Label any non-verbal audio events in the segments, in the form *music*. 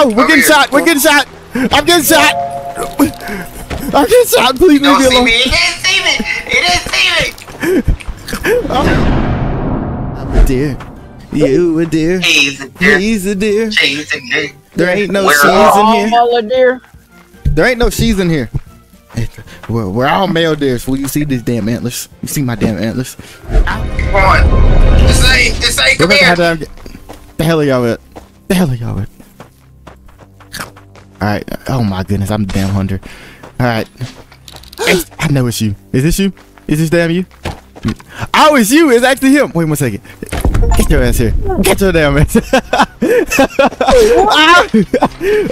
Ow, we're Over getting here. shot. We're getting shot. I'm getting shot. I'm getting shot. Please Don't leave me see alone. me. He didn't see me. He didn't see me. I'm a deer. You a deer. He's a deer. He's a deer. He's a deer. There ain't no Where she's are in here. All the deer. There ain't no she's in here. We're, we're all male deers. Will you see these damn antlers? You see my damn antlers? Come on. This ain't. This ain't. Come here. about to have- The hell are y'all at? The hell are y'all at? Alright. Oh my goodness, I'm damn hunter. Alright. I know it's you. Is this you? Is this damn you? Oh, it's you. It's actually him. Wait one second. Get your ass here. Get your damn ass. *laughs* Ow!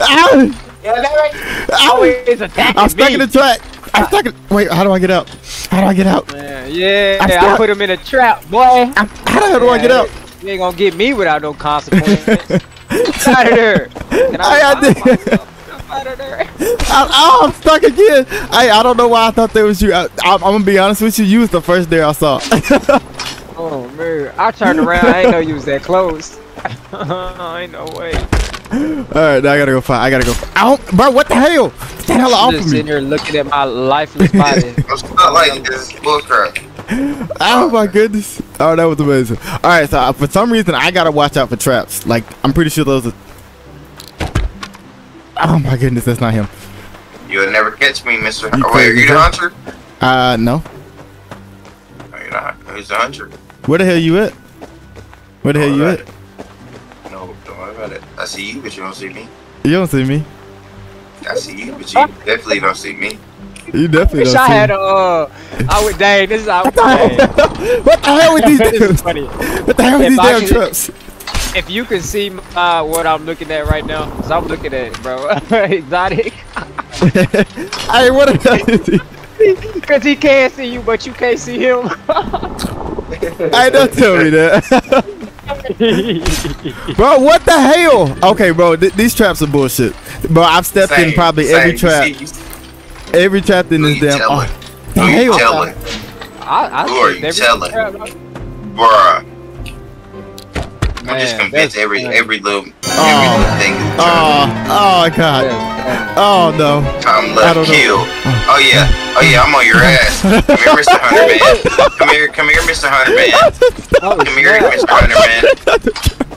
Ow! Yeah, that right. Ow! Always attacking I'm stuck in me. the track. I'm stuck in. Wait, how do I get out? How do I get out? Man, yeah, I'm I put him in a trap, boy. I'm, how the hell do I get out? You ain't gonna get me without no consequences. *laughs* Get out of there. Can I- I did- find myself? Get out of there. I, oh, I'm stuck again. I I don't know why I thought that was you. I, I, I'm gonna be honest with you. You was the first there I saw. *laughs* Oh man, I turned around. I ain't know you was that close. *laughs* ain't no way. All right, now I gotta go find. I gotta go. Ow, bro, what the hell? Get the hell off Just of sitting me! here looking at my lifeless body. *laughs* I'm not like this. Bullcrap. Oh my goodness! Oh, that was amazing. All right, so uh, for some reason I gotta watch out for traps. Like I'm pretty sure those. Are... Oh my goodness, that's not him. You'll never catch me, Mister. You Oh, wait, are you the bro. hunter? Uh, no. No, you're not. Who's the hunter? Where the hell you at? Where the hell you Alright. at? No, don't worry about it. I see you, but you don't see me. You don't see me. I see you, but you definitely don't see me. You definitely Wish don't I see had me. a. Uh, I would. Dang, this is how. *laughs* What the hell? What the hell with these this is damn? funny. What the hell with If these I damn could- traps? If you can see uh, what I'm looking at right now, cause I'm looking at it, bro. *laughs* Exotic. *laughs* Hey, what the hell is he? Cause he can't see you, but you can't see him. Hey, don't tell me that. *laughs* bro, what the hell? Okay, bro, th- these traps are bullshit. Bro, I've stepped in probably same. every trap. see- you see- Every trap in Who this you damn. telling? Oh, the Who you hell? telling? I, I Who are you telling? trap- Bruh. I'm just convinced every man. every little every Oh. little thing is Oh, oh god. Oh no. Time I left don't know. Oh yeah. Oh yeah, I'm on your *laughs* ass. Come here, Mr. Hunter Man. Come here, come here, Mr. Hunter Man. Oh, Come here. Mr. Hunter Man.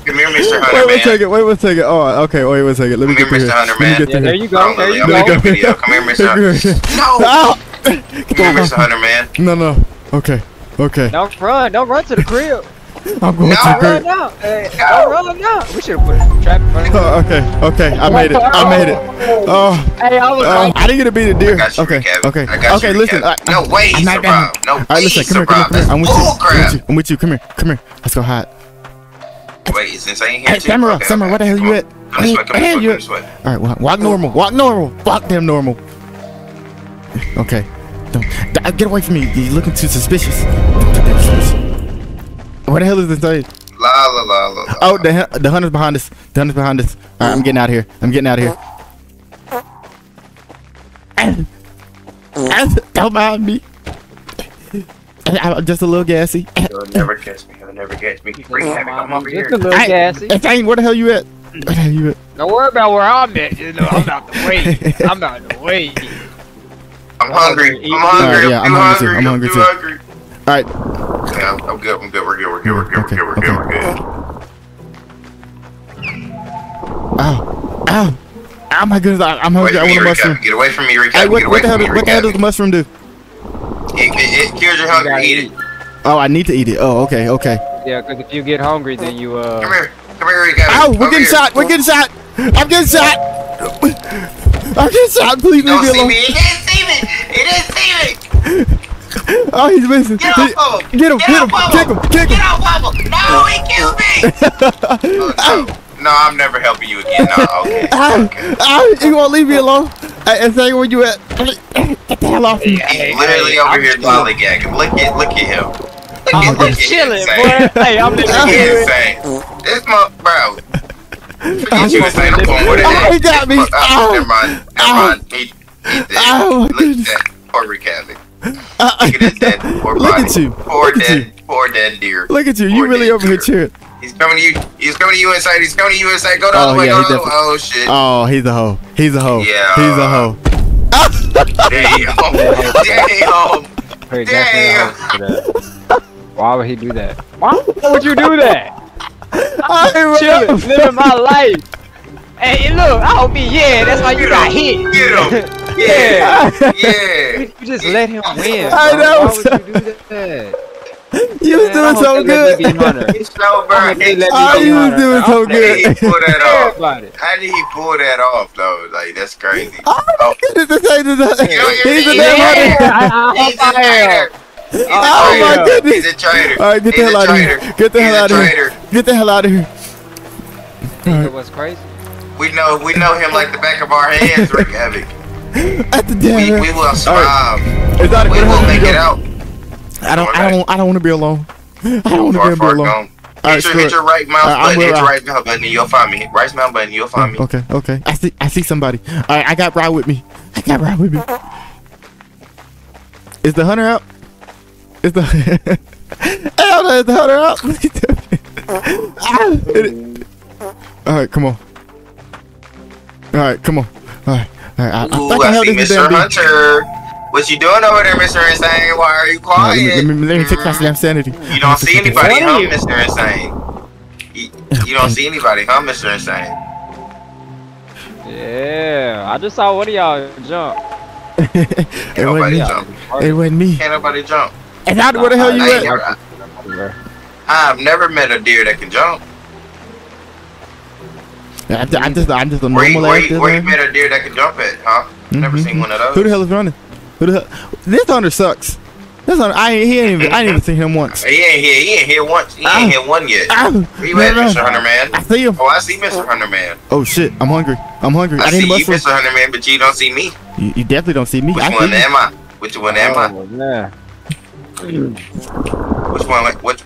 Come here, Mr. Wait Hunter one Man. second. Wait one second. Oh, okay. Wait one second. Let me Come get here, through Mr. here. Hunter Man. get Yeah, there you go. There you go. make a video. Come here, Mr. Hunter. Get through *laughs* here. No. *laughs* Ah! Come here, Mr. Hunter Man. No, no. Okay. Okay. Don't run. Don't run to the crib. *laughs* I'm going No, to Don't great. run. Hey, don't run. We should have put a trap in front of Oh, okay. Okay. I made it. I made it. Oh. oh. Hey, I was Oh, like, I didn't get to beat a deer. I got you, Okay, Kevin. okay, I got okay. you, listen, Kevin. I, No way, I'm not survive. down. No All right, way, listen, come here, come here, come here. I'm with you. I'm with you. I'm with you. Come here, come here. Let's go hide. Wait, since I ain't here Hey, too. Samara, okay, Samara, okay. where the hell you at? Come this way, come Where this way, you come at? this way. All right, walk, walk normal. Walk normal. Walk damn normal. Okay. Don't, get away from me. You're looking too suspicious. Where the hell is this thing? La la la la. la. Oh, the the hunter's behind us. The hunter's behind us. All right, I'm getting out of here. I'm getting out of here. *coughs* Don't mind me. *coughs* I'm just a little gassy. You'll never catch me. You'll never catch me. Bring havoc. I'm over just here. a little Hey, gassy. hey, Thane, where the hell you at? Where the hell you at? Don't worry about where I'm at. You know, I'm about to wait. *laughs* I'm about to wait. I'm hungry. Eat- I'm hungry. Uh, yeah, I'm I'm too hungry too. hungry. I'm hungry too too. hungry. All right. Yeah, I'm, I'm good. I'm good. We're good. We're good. We're good. We're good. We're good. We're Okay, good. We're good. Ow. Ow. Oh my goodness, I, I'm hungry. I want a mushroom. Get away from me, Recap. Hey, what, what the hell? Does, me, what the hell does the mushroom do? It, it, it cures your hunger. gotta Eat it. Oh, I need to eat it. Oh, okay, okay. Yeah, because if you get hungry, then you uh. Come here. Come here, Recap. Ow, we're Over getting here. shot. We're getting shot. I'm getting shot. *laughs* I'm getting shot. Please leave Don't me see alone. me. He didn't see me. He didn't see me. *laughs* Oh, *laughs* he's missing. Get off of him. Get him, Get get him, off kick him, kick Get off of him. No, he killed me. Oh, *laughs* no. No, I'm never helping you again. No, okay. Ow, *laughs* ah, okay. ow, you won't leave me alone. Hey, and say where you at? Get the hell off me. He's literally over here lollygagging. Look at, look at him. Look I'm at, just at chilling, boy. Hey, I'm Look just at chilling. insane. This mo, bro. Forget you insane. I'm going with it. Oh, he got me. Oh, Ow. never mind. Never Ow. mind. He, he dead. Ow, my Look at that. Poor Recavik. Uh, Uh, look at his dead. *laughs* Poor Look body. at you. Poor Look at dead. Poor dead deer. Look at you. You really dead over here deer. cheering. He's coming to you. He's coming to you inside. He's coming to you inside. Go the Oh, other way. yeah, go he the way. Oh shit. Oh, he's a hoe. He's a hoe. Yeah. He's a hoe. Damn. Damn. Hey, Damn. definitely don't. Why would he do that? Why would you do that? I Chilling, living my life. Hey, look, I hope he, yeah, that's why you got hit. Get him. *laughs* Yeah. *laughs* Yeah. You you just let him win. I know. Why would you do that? You was doing so they let me good. be He's oh, so I hope burned. they let me Oh, you was doing so hope they How did he good. pull that care off? How did he pull that off though? Like that's crazy. Oh my oh. goodness, this ain't the- You know, you're- He's a yeah. damn hunter. I, I He's hope a I traitor. He's a Oh my goodness. He's a traitor. All right, get the hell out of here. Get the hell out of here. Get the hell out of here. You know what's crazy? We know we know him like the back of our hands, Reek Havoc. *laughs* At the We, damn. we will survive. It's not a We good will make it out. I don't. I don't. I don't want to be alone. *laughs* I don't want to be far alone. gone. All right, Hit your, hit your right mouse All right, I'm button. Hit your right mouse button. and You'll find me. Right mouse button. You'll find me. Okay. Okay. I see. I see somebody. All right. I got Rod with me. I got Rod with me. Is the hunter out? Is the *laughs* hell no, is the hunter out? Look at that. Ah, it- All right. Come on. All right. Come on. All right. All right. I, I Ooh, thought I see Mr. damn big. Hunter. What you doing over there, Mr. Insane? Why are you All right, quiet? let, me, let, me, let me fix my damn sanity. You don't see anybody, What huh, you- Mr. Insane? You, oh, you don't see anybody, huh, Mr. Insane? Yeah, I just saw one of y'all jump. *laughs* It wasn't nobody me. jump. It wasn't me. Can't nobody jump. And how? Where the hell you I at? never, I've never met a deer that can jump. I, I just, I'm just a Where you, normal where, you, where you dude. met a deer that can jump it, huh? Never Mhm. seen one of those. Who the hell is running? Who the hell? This hunter sucks. This hunter, I ain't, he ain't even, I ain't even seen him once. He ain't here. He ain't here once. He Ah. ain't here one yet. Ah, Where you at, no, no. Mr. Hunter Man? I see him. Oh, I see Mr. Hunter Man. Oh shit, I'm hungry. I'm hungry. I, I need see a you. Mr. Hunter Man, but you don't see me. You, you definitely don't see me. Which I see one you. am I? Which one am I? Oh, man. Which one? Which?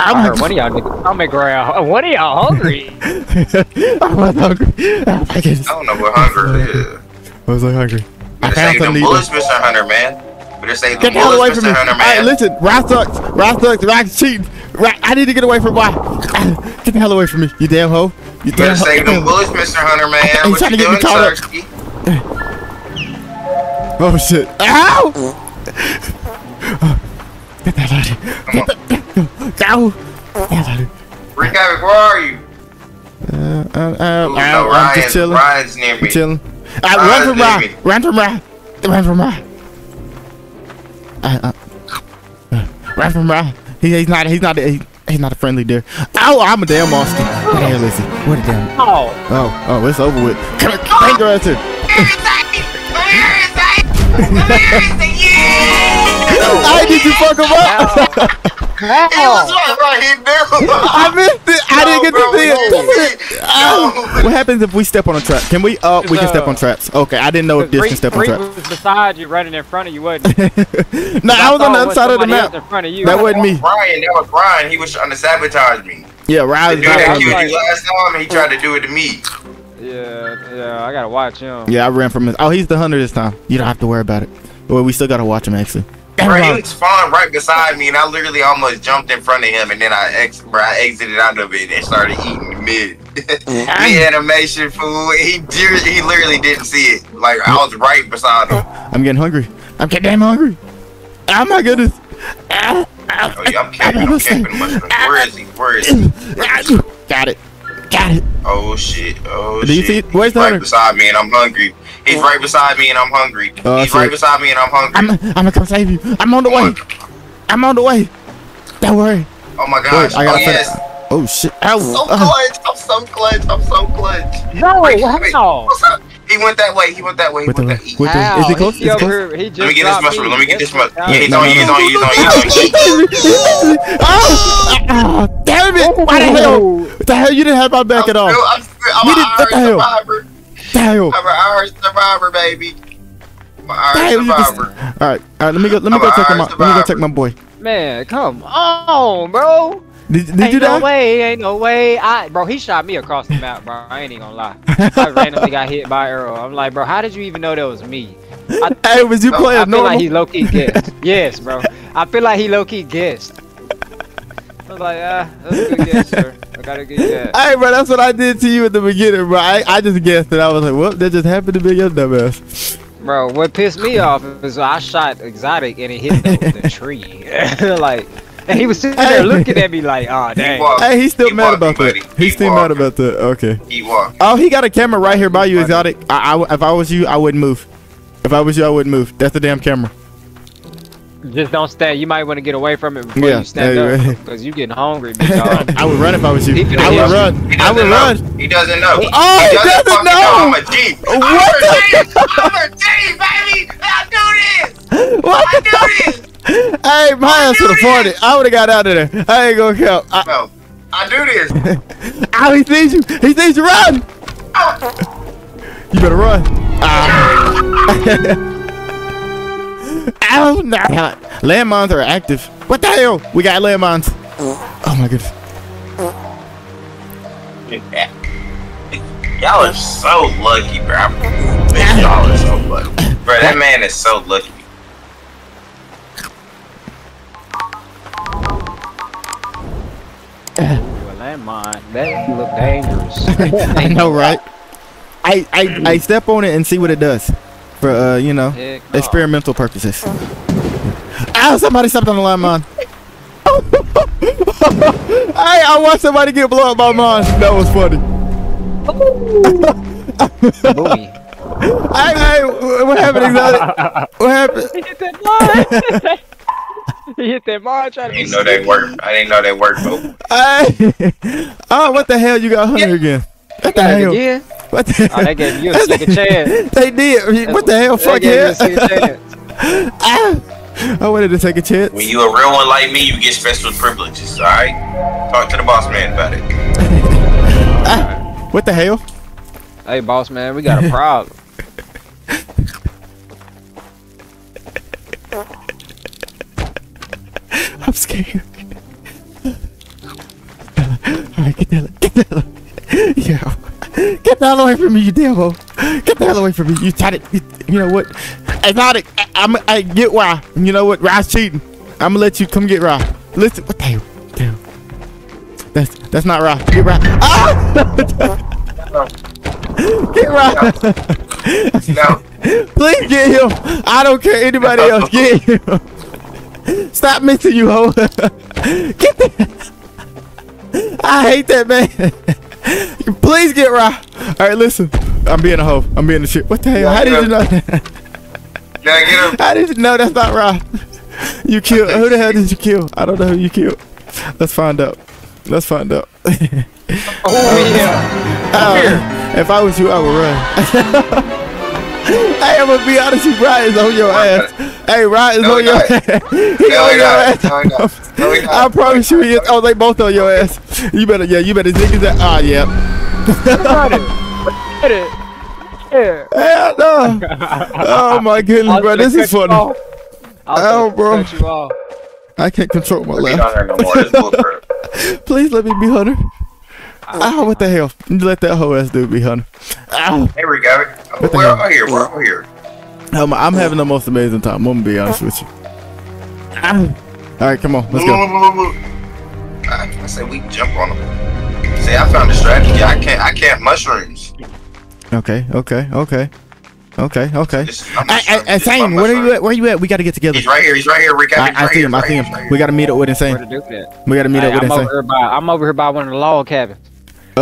I I'm heard one of y'all niggas stomach growl. One of y'all hungry. *laughs* I was hungry. Oh my. I don't know what hunger is. I was like hungry. I Better found save them something to bullets, eat. Mr. Hunter Man. Better save Get them the hell away bullets, from me. Hunter Alright, Man. listen. Rod sucks. Rod sucks. Rod's cheating. Rod, I need to get away from Rod. Ah, Get the hell away from me. You damn hoe. You You better damn hoe. save them bullets, Mr. Hunter *laughs* Man. He's What trying you to get doing, caught up. Oh shit! Ow! Get that out of here! Come on. Go! Get that out of here! Reek Havoc, where are you? Uh, uh, uh, Ooh, ow, no, I'm Ryan, just chilling. Ryan's near I'm me. chilling. Uh, Ryan's run from Ryan! me. Run from Ryan! Run from Ryan! Uh, uh, uh, run from Ryan! He, he's not. He's not. He, he's not a friendly deer. Ow! I'm a damn monster. Where the hell is he? Where the damn? Oh, Oh, oh, it's over with. Come here, bring your ass here. *laughs* I did you fuck him up? *laughs* It was right, right here, dude. *laughs* I missed it. I didn't get No, to see bro, it. no. Oh. What happens if we step on a trap? Can we? Uh, we can step on traps. Okay, I didn't know if this Bree, can step on Bree traps. was beside you, running in front of you, wasn't he? *laughs* no, I was on the other side of the map. In front of you. That wasn't me. Brian, that was Brian. He was trying to sabotage me. Yeah, The dude that was killed like- you last time, he tried to do it to me. Yeah, yeah, I gotta watch him. Yeah, I ran from him. Oh, he's the hunter this time. You don't have to worry about it. Well, we still gotta watch him actually. Bro, he spawned right beside me, and I literally almost jumped in front of him, and then I ex, bro, I exited out of it and started eating mid. the animation *laughs* fool, he did, he literally didn't see it. Like I was right beside him. I'm getting hungry. I'm getting damn hungry. Oh my goodness. Oh yeah, I'm camping. I'm *laughs* camping. Where is he? Where is he? ah, Got it. Got it. Oh shit. Oh Do you shit. see- where's He's the right hunter? beside me, and I'm hungry. He's right beside me, and I'm hungry. Oh, He's shit. right beside me, and I'm hungry. I'm. I'm gonna come save you. I'm on the way. I'm on the way. Don't worry. oh my gosh. Wait, I oh gotta yes. finish. Oh shit. Ow. So Uh, clutch. I'm so clutch. I'm so clutch. No, Wait, wait. how? What's up? He went that way. He went that way. He with the, went with that the, way. How? is he close? He Is he over close? here, he just Let me get this mushroom. me. Let me get this mushroom. Yeah, he's no, on no, you. He's no. on you. He's on you. He's on you. oh, damn it! Why the hell? What the hell? You didn't have my back at all. I'm, still, I'm, still, I'm You an did- what the hell? survivor. Damn. I'm an Irish survivor, baby. I'm an Irish Damn, you just- survivor. All right, all right. Let me go. Let me I'm go take check my. Irish Let me go survivor. check my boy. Man, come on, bro. Did, did ain't you no die? way, ain't no way. I, bro, he shot me across the map, bro. I ain't even gonna lie. I *laughs* randomly got hit by arrow. I'm like, bro, how did you even know that was me? I, Hey, was you No, I playing feel like he low key guessed. *laughs* yes, bro. I feel like he low key guessed. I was like, ah, that's a good guess, sir. I gotta give you that. Hey, bro, that's what I did to you at the beginning, bro. I, I just guessed it. I was like, whoop, that just happened to be your dumbass. Bro, what pissed me off is I shot exotic and it hit the, the *laughs* tree. *laughs* like, and he was sitting there looking at me like, oh dang. walked. Hey, he's still Keep mad walking, about that. buddy. He's Keep still mad about that. Okay. He walked. Oh, he got a camera right here by you, exotic. I, I, if I was you, I wouldn't move. If I was you, I wouldn't move. That's the damn camera. Just don't stand. You might want to get away from it before Yeah, you stand yeah, up, because *laughs* you getting hungry, big dog. *laughs* I would run if I was you. I would you. run. I would doesn't run. He doesn't know. Oh, he doesn't fucking know. I'm a G. I'm What a G. *laughs* I'm a G, baby. I do this. What? I do this. Hey, my ass would have farted. I would have got out of there. I ain't gonna count. I, No, I do this. oh, he sees you. He sees you. Run. Oh. You better run. Ah. Ow, no. Landmines are active. What the hell? We got landmines. Oh my goodness. Y'all are so lucky, bro. Y'all are so lucky. Bro, that man is so lucky. a landmine. That look dangerous. *laughs* I know, right? *laughs* I, I I step on it and see what it does for uh you know Heck no. experimental purposes. Ow! Somebody stepped on the landmine. *laughs* hey, I watched somebody get blown up by mine. That was funny. *laughs* Hey, hey, what happened, exotic? What happened? He hit that mine. *laughs* he hit that mine I didn't know they worked. I didn't know they worked, bro. Hey, oh, what the hell? You got Hunter again? What the hell? Yeah. What the Oh, they gave you a *laughs* second chance. They did. What the hell? They Fuck gave yeah. a second chance. *laughs* Ah, I wanted to take a chance. When you a real one like me, you get special privileges. All right. Talk to the boss man about it. *laughs* What the hell? Hey, boss man, we got a problem. I'm scared. Alright, get the hell, get the hell, yeah. Get the hell away from me, you devil. Get the hell away from me. You tried it. You, you know what? Exotic. I, I'm. I get why. You know what? Rye's cheating. I'm gonna let you come get Rye. Listen. What the hell? Damn. That's that's not Rye. Get Rye. Ah! *laughs* get Rye. No. *laughs* Please get him. I don't care anybody else. Get him. Stop missing you, hoe. *laughs* get that. I hate that man. Please get right. All right, listen. I'm being a hoe. I'm being a shit. What the hell? How did you know? Now get him. How did you know that's not right? You killed. Who the hell did you kill? I don't know who you killed. Let's find out. Let's find out. Oh yeah. *laughs* Oh, if I was you, I would run. *laughs* hey, I'm gonna be honest, you Ryan is on your ass. Hey, Ryan is No, on your not. ass. *laughs* He No, on your ass. No, he. No. I promise you, he is. Oh, they both on your ass. You better, yeah, you better dig his ass. Ah, yeah. Got it. Get it. Yeah. Hell no. Oh my goodness, bro, this is funny. I'll Oh, bro. Cut you off. I can't control my He laugh. don't hurt no more. This *laughs* bullcrap. Please let me be Hunter. Ah, what the hell? You let that whole ass dude be Hunter. Ow. Hey, we got it. What We're hell? over here. We're over here. I'm, I'm having the most amazing time. I'm gonna be honest with you. Ah. All right, come on, let's go. I, I said we jump on them. See, I found a strategy. I can't. I can't mushrooms. Okay, okay, okay, okay, okay. This is my Hey, hey, mushroom. hey, This is my Insane, where are you at? Where are you at? We gotta get together. He's right here. He's right here. We got. I, him I right see here, him. I see here, him. here. We gotta meet up with Where Insane. We gotta meet up Hey, with I'm over Insane. here by. I'm over here by one of the log cabins.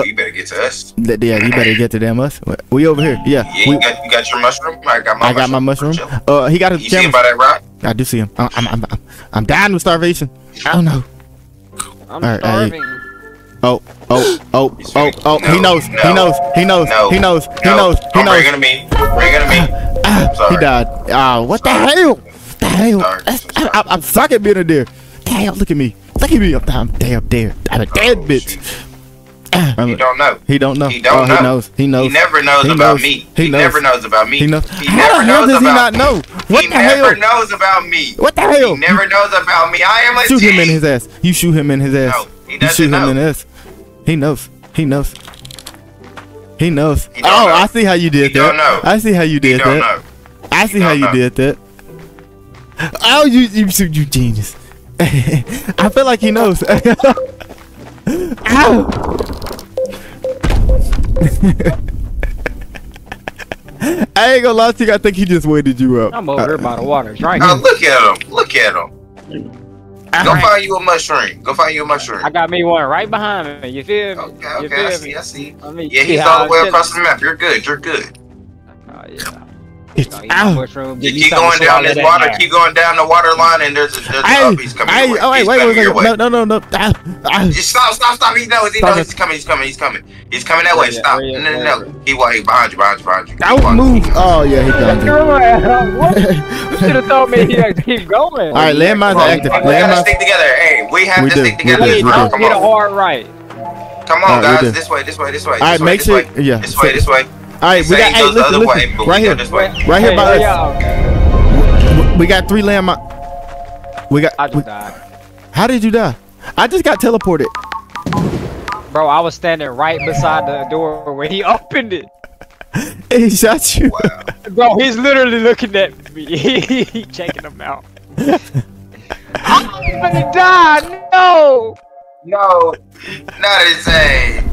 You better get to us. Th- Yeah, you better get to them us. We over here. Yeah. Yeah, we- you got you got your mushroom. I got my. I got my mushroom. Uh, he got his You see him by that rock? I do see him. I'm, I'm, I'm, I'm, I'm dying with starvation. I don't know. I'm Alright, hey. starving. Oh, oh, oh, oh, oh. he No, knows. He no, knows. He knows. No. He knows. He knows. He Don't knows. bring it to me. Bring it to me. Ah, he died. Ah, what the hell? The hell? Sorry. That's- I, I, I'm suck at being a deer. Damn, look at me. Look at me. I'm, I'm damn deer. I'm a dead Oh, bitch. shoot. He don't know. he don't know. He don't oh, know. He knows. He knows. He never knows He about knows. me. He He, knows. never knows about me. He knows. He How never the hell knows does he not know? What he the never knows about me. What the hell? He never knows about me. I am a Shoot him in his ass. You shoot him in his ass. No, he you doesn't shoot him know. in his ass. He knows. He knows. He knows. He oh, know. I see how you did He that. don't know. I see how you He did don't that. know. I see He how you know. did that. Oh, you you you genius. *laughs* I feel like he knows. *laughs* Ow! I ain't gonna lie to you. I think he just waited you up. I'm over here by the water drinking. Oh, look at him. Look at him. Go find you a mushroom. Go find you a mushroom. I got me one right behind me. You feel me? Okay, okay, feel I me? see, I see. Let me Yeah, he's how all the I'm way feeling. across the map. You're good, you're good. Oh, yeah. It's, Gonna eat my ow. mushroom, You give me keep going down swallow this water, keep going down the water line, and there's a, there's a he's coming hey, your way. oh wait, he's wait, wait, wait, no, no, no, no. Ah, ah. Just stop, stop, stop. He knows, he Stop knows it. he's coming, he's coming, he's coming. He's coming that way. Where? Stop. Where No, no, no. He, wa- he behind you, behind you, behind you. Don't Keep move. Oh yeah, he got you. *laughs* You should have told me he had to keep going. All right, landmines are active. we gotta stick together. Hey, we have to do, stick we together. do, we Come do. don't hit a hard right. come on, guys. This way, this way, this way. All right, make sure. Yeah. This way, this way. All right, we got. he Hey, goes the listen, way, listen. but we Right here, this way. right here Hey, by us. y'all. We got three landmines. We got. I we- died. how did you die? I just got teleported. Bro, I was standing right beside the door when he *laughs* opened it. He shot you. Wow. *laughs* Bro, he's literally looking at me. *laughs* he checking him out. I'm gonna die. No. No, not insane.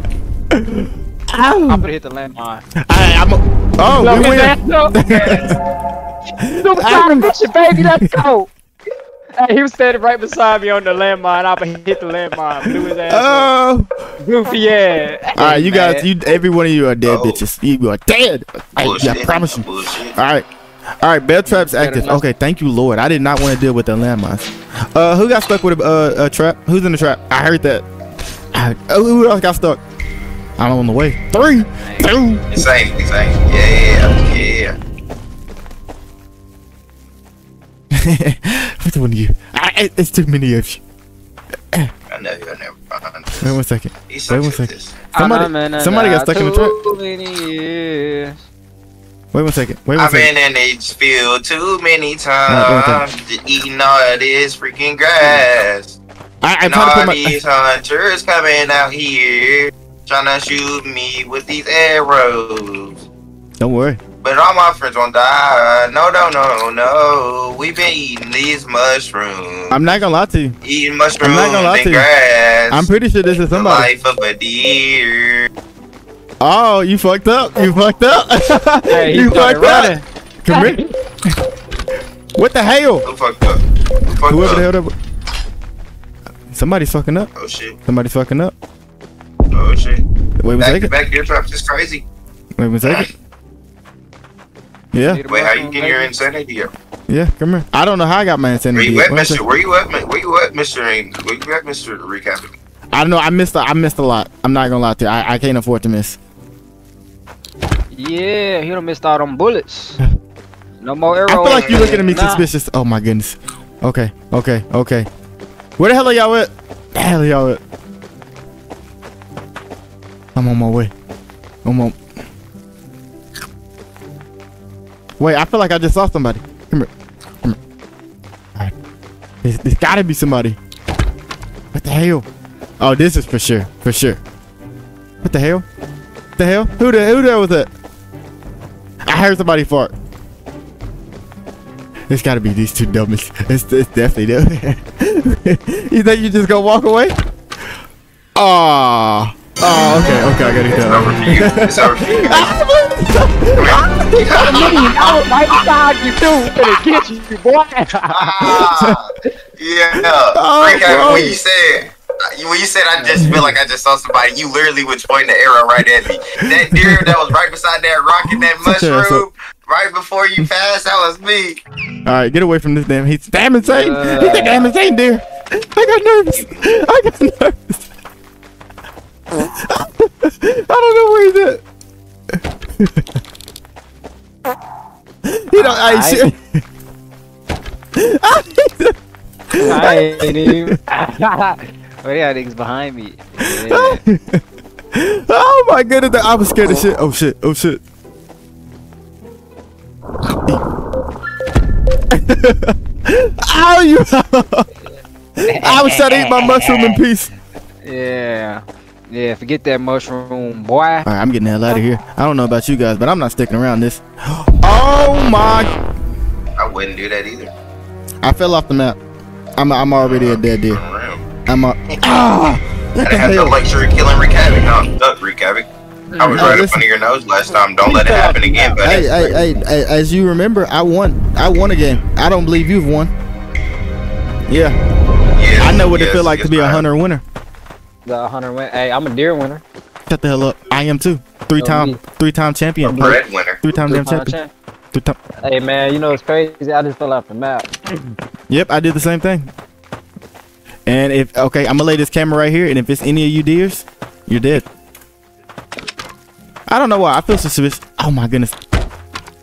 I'm Ow. gonna hit the landmine. I, I'm. A, oh, Look we win. that. No. Suicide mission, baby. Let's go. Hey, he was standing right beside me on the landmine. I hit the landmine. Blew his ass. up. Oh. Goofy ass. All right, you guys. You every one of you are dead, Oh. bitches. You are dead. I, Bullshit. I promise you. Bullshit. All right. All right, bear traps active. Okay, thank you, Lord. I did not want to deal with the landmines. Uh, who got stuck with a, uh, a trap? Who's in the trap? I heard that. I, oh, who else got stuck? I'm on the way. Three, two. Insane, insane. Yeah, yeah. *laughs* Which one of you? I, it's too many of you. I know you. I never. Uh, Wait one second. he Wait sucks one at second. this. Somebody, somebody got stuck in the trap. Too many. Wait one second. Wait one I've second. been in this field too many times, just eating all this freaking grass. I, I And tried to all put my. these hunters coming out here, trying to shoot me with these arrows. Don't worry. But all my friends won't die. No, no, no, no. We've been eating these mushrooms. I'm not gonna lie to you. eating mushrooms I'm not gonna lie and to you. grass. I'm pretty sure this is somebody. The somebody. life of a deer. Oh, you fucked up. You fucked up. Hey, *laughs* you started fucked running. up. Come here. What the hell? Who fucked up? Who fucked Whoever the up? hell that. Somebody's fucking up. Oh shit. Somebody's fucking up. Oh shit. Wait one Back to second. back deer traps is crazy. Wait one second. Yeah, Need a Wait, how you get your baby? insanity up? yeah. Come here. I don't know how I got my Where insanity. you at, Mister? second. Where you at, Mi- Where you at, Mister? Where you at, Mister? Recapping. I don't know. I missed. A, I missed a lot. I'm not gonna lie to you. I, I can't afford to miss. Yeah, he don't missed out on bullets. *laughs* No more arrows. I feel like you're looking at me Nah. suspicious. Oh my goodness. Okay. Okay. Okay. Where the hell are y'all at? Where the hell are y'all at? I'm on my way. I'm on. Wait, I feel like I just saw somebody. Come here. Come here. Alright. There's, there's gotta be somebody. What the hell? Oh, this is for sure. For sure. What the hell? What the hell? Who the who the hell was that? I heard somebody fart. It's gotta be these two dummies. It's, it's definitely them. *laughs* you think you just gonna walk away? Aw. Oh, okay, okay, I gotta get It's that. over for you. It's over for you. *laughs* Oh my god, you do gonna get you, boy. Ah, *laughs* yeah. Oh, Recap, bro. when you said. When you said I just feel like I just saw somebody, you literally was pointing the arrow right at me. That deer that was right beside that rock and that *laughs* Shut your mushroom, right before you passed, that was me. All right, get away from this damn. He's damn insane. Uh. He's a damn insane deer. I got nervous. I got nervous. I don't know where he's at. he don't. I I- shit. I ain't even. Oh yeah, niggas behind me. Yeah. oh my goodness, I was scared of shit. Oh shit, oh shit. *laughs* Ow, you! *laughs* I was trying to eat my mushroom in peace. yeah. Yeah, forget that mushroom, boy. Alright, I'm getting the hell out of here. I don't know about you guys, but I'm not sticking around this. *gasps* Oh my! I wouldn't do that either. I fell off the map. I'm I'm already a dead deer. I I'm a *laughs* ah. What the had the hell? luxury of killing Reek Havoc. No, I'm stuck, Reek Havoc. I was No, right in listen. front of your nose last time. Don't let it happen again, buddy. Hey, hey, hey, hey, as you remember, I won. I won a game. I don't believe you've won. Yeah, Yes, I know what it yes, feel like yes, to be a hunter winner. The hunter win. Hey, I'm a deer winner. Shut the hell up. I am too. Three time, me. three time champion. Bread winner. Three time damn champion. Three time. Hey man, you know it's crazy. I just fell off the map. Yep, I did the same thing. And if okay, I'm gonna lay this camera right here, and if it's any of you deers, you're dead. I don't know why. I feel suspicious. Oh my goodness.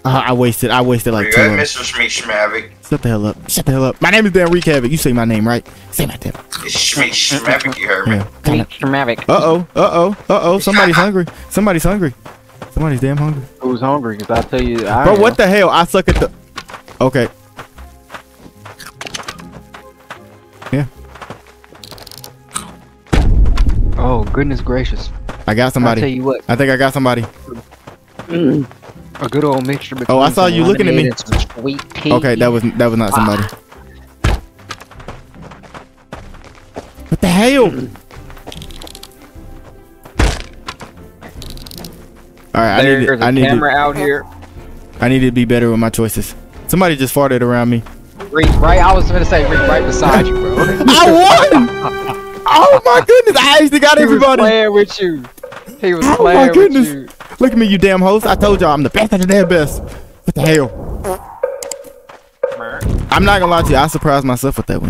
Uh, I wasted. I wasted like You two. got of 'em. Mr. Shmeek Shmavic. Shut the hell up. Shut the hell up. My name is Dan Reek Havoc. You say my name right. Say my name. It's Shmeek Shmavic, you heard me. Yeah. Kinda. Uh oh. Uh oh. Uh oh. Somebody's hungry. Somebody's hungry. Somebody's damn hungry. Who's hungry? Cause I tell you, I Bro, am. what the hell? I suck at the. Okay. Yeah. Oh goodness gracious! I got somebody. I tell you what, I think I got somebody. A good old mixture. Between Oh, I saw you looking at me. lemonade and some Sweet tea. Okay, that was that was not somebody. Ah. What the hell? All right, I need There's to, a I need camera to, out here. I need to be better with my choices. Somebody just farted around me. Reek, right? I was gonna say Reek right beside you, bro. *laughs* I won! Oh my goodness! I actually got he was everybody. playing with you. He was Oh my playing with goodness. you. Look at me, you damn host. I told y'all I'm the best of the damn best. What the hell? I'm not gonna lie to you. I surprised myself with that win.